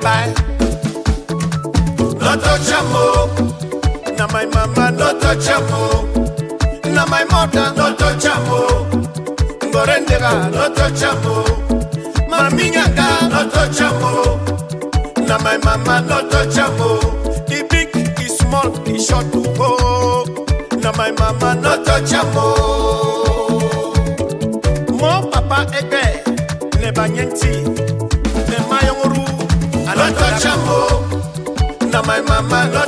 bye. No touch am o. Na my mama no touch am o. Na my mother no touch am o. Ngorendera no touch am o. Mami nyanga no touch am o. Na my mama no touch am o. The big, the small, the short to go. Na my mama no touch am o. My mama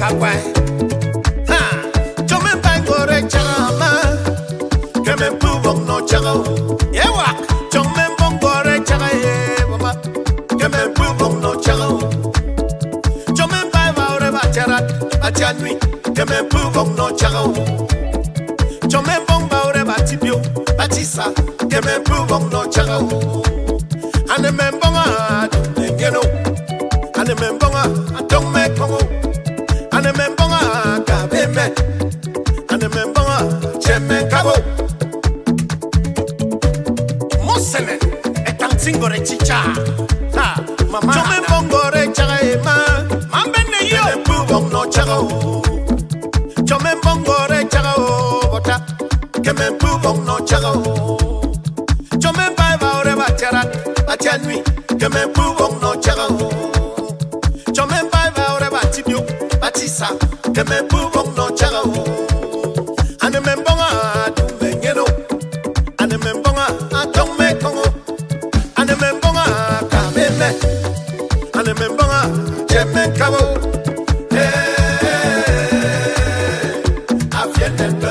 mosenen kagwai. Ha, chome bangore chama. Keme pubong no chago. Yewa, chome bongore chaga ye baba. Keme pubong no chago. Chome bai vaure bacharat achanui. Keme pubong no chago. Chome bong vaure batibio batisa. Keme pubong no chago. Ane membonga ngeno. Ane membonga atong me kongo. Ane pubong no chaga o. Chome bongore chaga. Bota. Keme pubong no chaga o. Chome bai va ore ba charat. Acha nui. Keme pubong no chaga o. Chome bai va ore ba tibio. Keme pubong no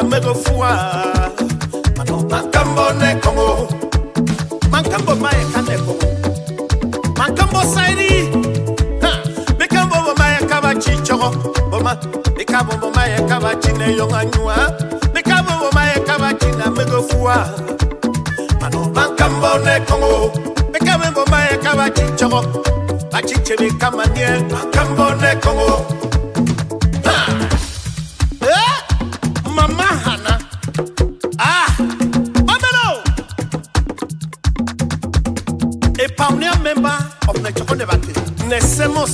kaba china mego fuwa Mano makambo ne kongo Makambo maya kane kongo Makambo sairi Ha Bika membo maya kaba chichogo. Boma Bika membo maya kaba chine yonga nywa Bika membo maya kaba china mego fuwa Mano makambo ne kongo Bika membo maya kaba chichogo. Bachiche bika manye Makambo ne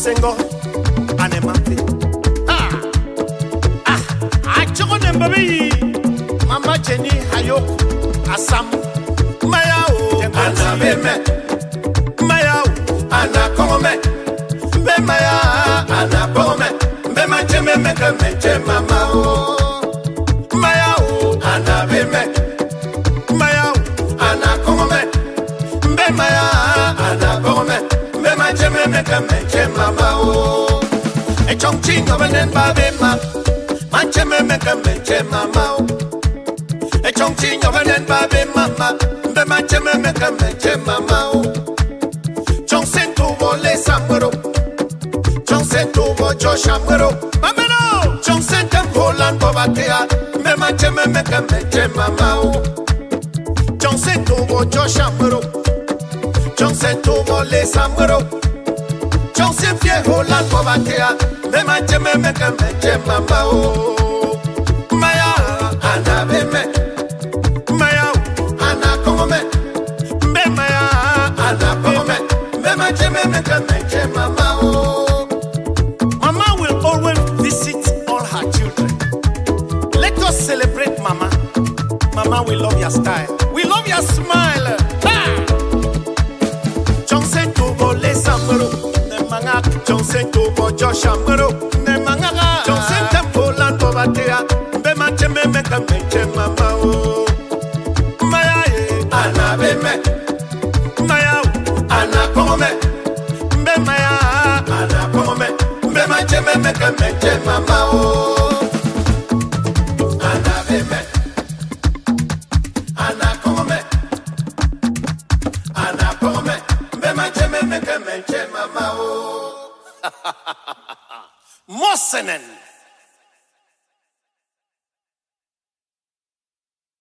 sengo ane mate ah ah achogo nembabe yi. Mama cheni hayoku asam. Maya o ana beme maya o ana kome be maya. Ana bome be ma cheme me me chema. Mbe Macheme Meke Meche Mama o Echongching Obenen Babema Macheme Meke Meche Mama o Echongching Obenen Babema Mbe Macheme Meke Meche Mama o. Chongsen tuvo le samuro Chongsen tuvo Joshua Muro Mameno Chongsen tem Holland Bobatea me me que me che mama o. John se tuvo yo chamro John se viejo oh, la Me oh. mache me me que me che Maya ana Maya ana como me Be maya ana como me Me mache me me que me che Mama will always visit all her children. Let us celebrate Mama. Mama, we love your style. We love your smile. Johnson tuvo Josh Amro. Ne manga Johnson tempo lando batea. Be manche me me ka menche mama o. Maya e ana be me. Maya o ana como me. Be maya ana como me. Be manche me me ka. Me. Me. Me. Me me menche mama o. Mosenen.